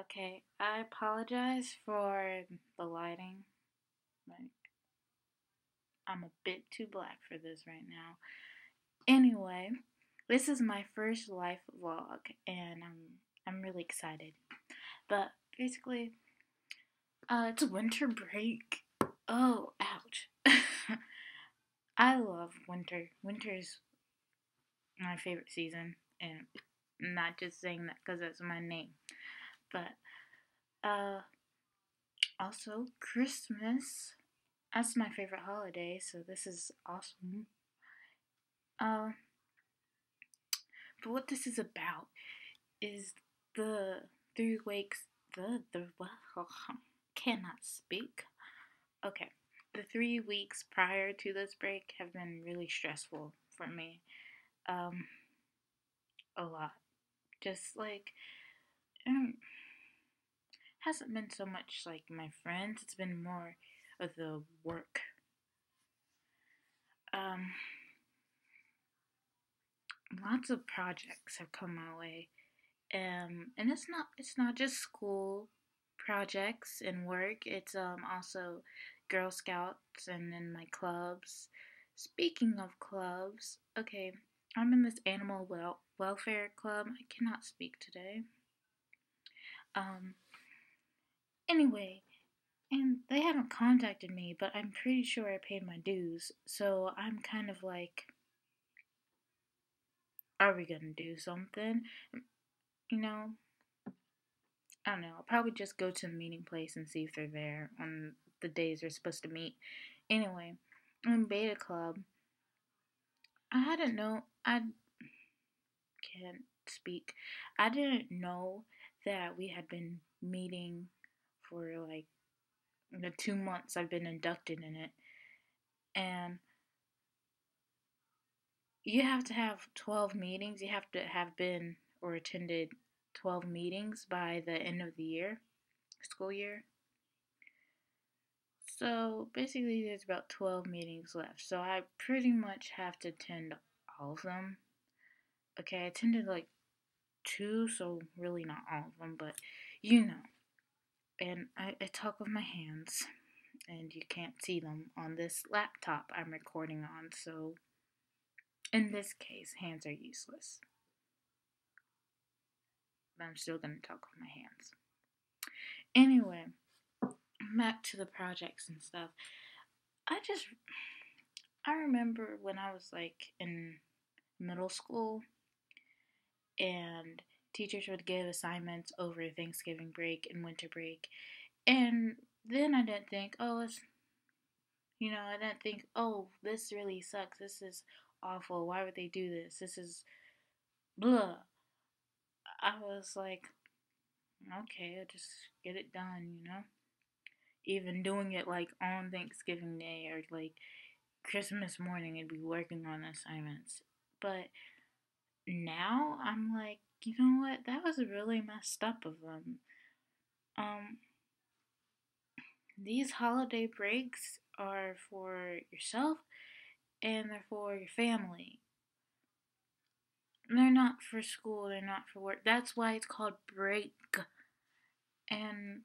Okay, I apologize for the lighting. Like, I'm a bit too black for this right now. Anyway, this is my first life vlog, and I'm I'm really excited. But basically, uh, it's winter break. Oh, ouch! I love winter. Winter's my favorite season, and I'm not just saying that because that's my name, but uh, also Christmas. That's my favorite holiday, so this is awesome. Uh, but what this is about is the three weeks. The the well, cannot speak. Okay, the three weeks prior to this break have been really stressful for me. Um, a lot. Just like, um, hasn't been so much like my friends. It's been more of the work. Um, lots of projects have come my way, um, and it's not it's not just school projects and work. It's um also Girl Scouts and then my clubs. Speaking of clubs, okay, I'm in this animal wel- welfare club. I cannot speak today. Um. Anyway, and they haven't contacted me, but I'm pretty sure I paid my dues. So I'm kind of like, are we gonna do something? You know, I don't know. I'll probably just go to the meeting place and see if they're there on the days they're supposed to meet. Anyway, in Beta Club, I hadn't know I can't speak. I didn't know that we had been meeting the two months I've been inducted in it. And you have to have 12 meetings. You have to have been or attended 12 meetings by the end of the year, school year. So basically, there's about 12 meetings left. So I pretty much have to attend all of them. Okay, I attended like two, so really not all of them, but you know and I, I talk with my hands, and you can't see them on this laptop I'm recording on, so in this case, hands are useless. But I'm still going to talk with my hands. Anyway, back to the projects and stuff. I just, I remember when I was like in middle school and teachers would give assignments over Thanksgiving break and winter break. And then I didn't think, oh, it's, you know, I didn't think, oh, this really sucks. This is awful. Why would they do this? This is blah. I was like, okay, I'll just get it done, you know? Even doing it like on Thanksgiving Day or like Christmas morning and be working on assignments. But now I'm like, you know what? That was really messed up of them. Um, these holiday breaks are for yourself and they're for your family. They're not for school, they're not for work. That's why it's called break. And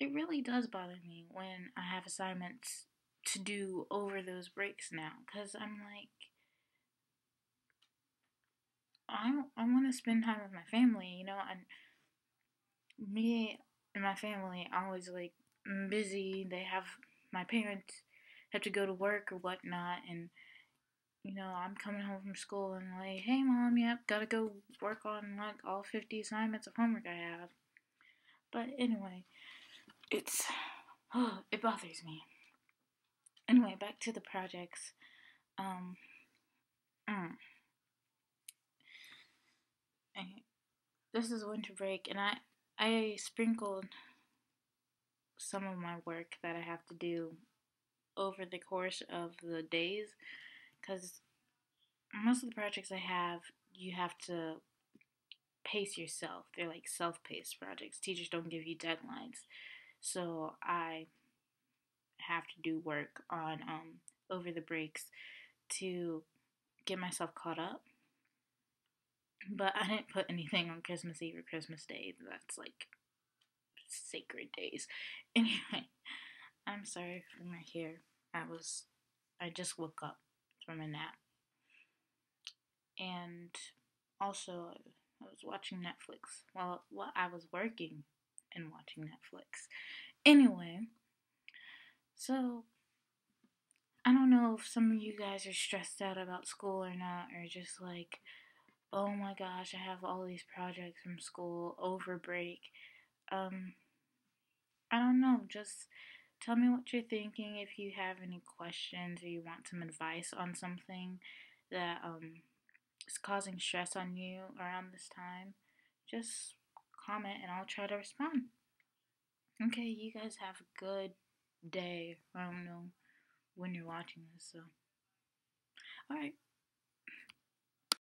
it really does bother me when I have assignments to do over those breaks now because I'm like, I I want to spend time with my family, you know, and me and my family always like busy. They have my parents have to go to work or whatnot, and you know I'm coming home from school and like, hey mom, yep, gotta go work on like all 50 assignments of homework I have. But anyway, it's oh, it bothers me. Anyway, back to the projects. Um. Mm. This is winter break, and I I sprinkled some of my work that I have to do over the course of the days, because most of the projects I have, you have to pace yourself. They're like self-paced projects. Teachers don't give you deadlines, so I have to do work on um over the breaks to get myself caught up But I didn't put anything on Christmas Eve or Christmas Day. That's like sacred days. Anyway, I'm sorry for my hair. I was, I just woke up from a nap. And also, I was watching Netflix while, while I was working and watching Netflix. Anyway, so I don't know if some of you guys are stressed out about school or not, or just like, oh my gosh, I have all these projects from school over break. Um, I don't know, just tell me what you're thinking if you have any questions or you want some advice on something that um is causing stress on you around this time. Just comment and I'll try to respond. Okay, you guys have a good day. I don't know when you're watching this, so. Alright,